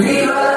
Viva